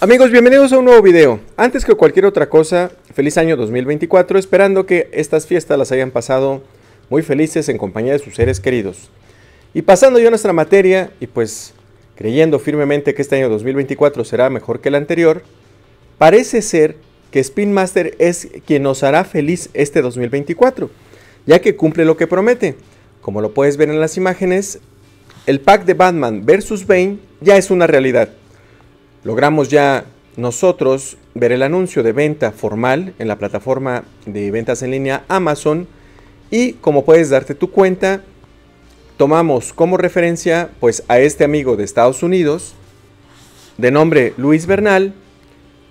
Amigos, bienvenidos a un nuevo video. Antes que cualquier otra cosa, feliz año 2024, esperando que estas fiestas las hayan pasado muy felices en compañía de sus seres queridos. Y pasando ya a nuestra materia, y pues creyendo firmemente que este año 2024 será mejor que el anterior, parece ser que Spin Master es quien nos hará feliz este 2024, ya que cumple lo que promete. Como lo puedes ver en las imágenes, el pack de Batman vs. Bane ya es una realidad. Logramos ya nosotros ver el anuncio de venta formal en la plataforma de ventas en línea Amazon y como puedes darte tu cuenta, tomamos como referencia pues a este amigo de Estados Unidos de nombre Luis Bernal,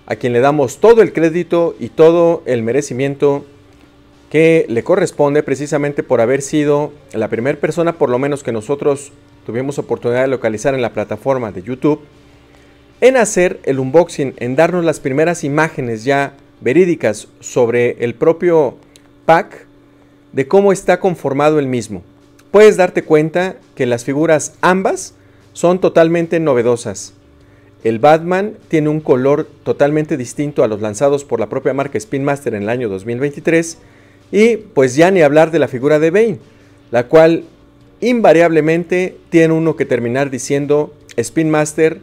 a quien le damos todo el crédito y todo el merecimiento que le corresponde precisamente por haber sido la primera persona, por lo menos que nosotros tuvimos oportunidad de localizar en la plataforma de YouTube, en hacer el unboxing, en darnos las primeras imágenes ya verídicas sobre el propio pack, de cómo está conformado el mismo. Puedes darte cuenta que las figuras ambas son totalmente novedosas. El Batman tiene un color totalmente distinto a los lanzados por la propia marca Spin Master en el año 2023 y pues ya ni hablar de la figura de Bane, la cual invariablemente tiene uno que terminar diciendo Spin Master,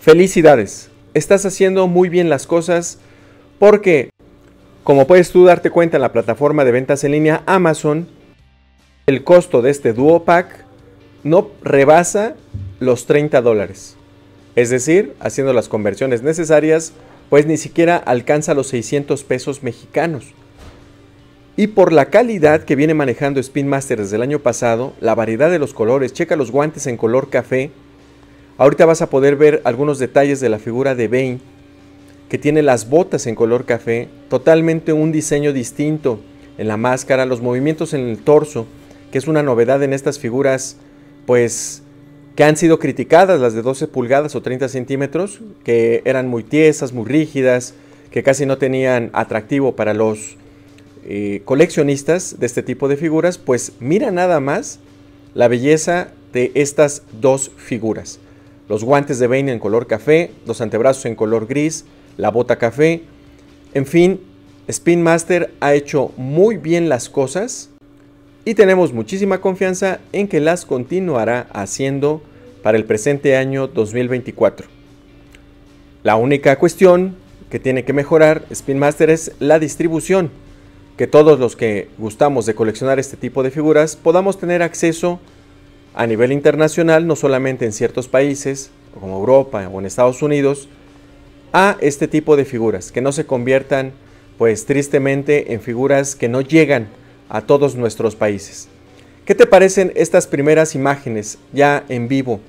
felicidades, estás haciendo muy bien las cosas porque como puedes tú darte cuenta en la plataforma de ventas en línea Amazon, el costo de este Duo Pack no rebasa los 30 dólares. Es decir, haciendo las conversiones necesarias, pues ni siquiera alcanza los 600 pesos mexicanos. Y por la calidad que viene manejando Spin Master desde el año pasado, la variedad de los colores, checa los guantes en color café. Ahorita vas a poder ver algunos detalles de la figura de Bane, que tiene las botas en color café, totalmente un diseño distinto en la máscara, los movimientos en el torso, que es una novedad en estas figuras, pues que han sido criticadas, las de 12 pulgadas o 30 centímetros, que eran muy tiesas, muy rígidas, que casi no tenían atractivo para los eh, coleccionistas de este tipo de figuras, pues mira nada más la belleza de estas dos figuras. Los guantes de Bane en color café, los antebrazos en color gris, la bota café, en fin, Spin Master ha hecho muy bien las cosas y tenemos muchísima confianza en que las continuará haciendo para el presente año 2024. La única cuestión que tiene que mejorar Spin Master es la distribución, que todos los que gustamos de coleccionar este tipo de figuras podamos tener acceso a nivel internacional, no solamente en ciertos países como Europa o en Estados Unidos, a este tipo de figuras, que no se conviertan pues tristemente en figuras que no llegan a todos nuestros países. ¿Qué te parecen estas primeras imágenes ya en vivo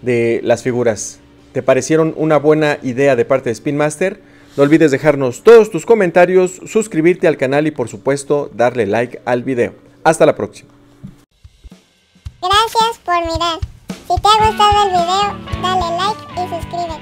de las figuras? ¿Te parecieron una buena idea de parte de Spin Master? No olvides dejarnos todos tus comentarios, suscribirte al canal y por supuesto darle like al video. Hasta la próxima. Gracias por mirar. Si te ha gustado el video, dale like y suscríbete.